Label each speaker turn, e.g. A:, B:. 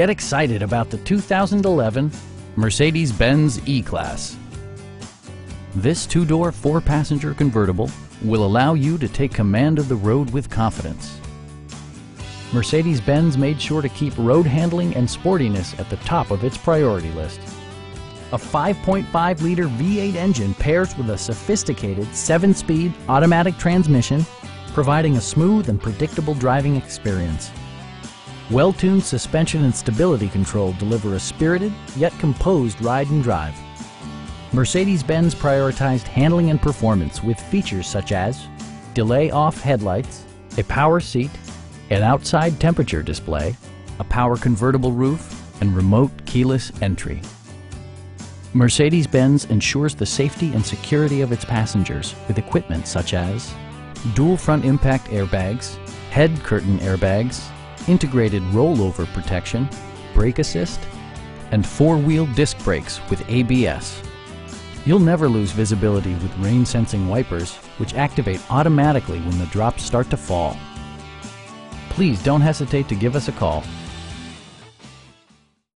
A: Get excited about the 2011 Mercedes-Benz E-Class. This two-door, four-passenger convertible will allow you to take command of the road with confidence. Mercedes-Benz made sure to keep road handling and sportiness at the top of its priority list. A 5.5-liter V8 engine pairs with a sophisticated 7-speed automatic transmission, providing a smooth and predictable driving experience. Well-tuned suspension and stability control deliver a spirited yet composed ride and drive. Mercedes-Benz prioritized handling and performance with features such as delay off headlights, a power seat, an outside temperature display, a power convertible roof, and remote keyless entry. Mercedes-Benz ensures the safety and security of its passengers with equipment such as dual front impact airbags, head curtain airbags, integrated rollover protection, brake assist, and four-wheel disc brakes with ABS. You'll never lose visibility with rain-sensing wipers, which activate automatically when the drops start to fall. Please don't hesitate to give us a call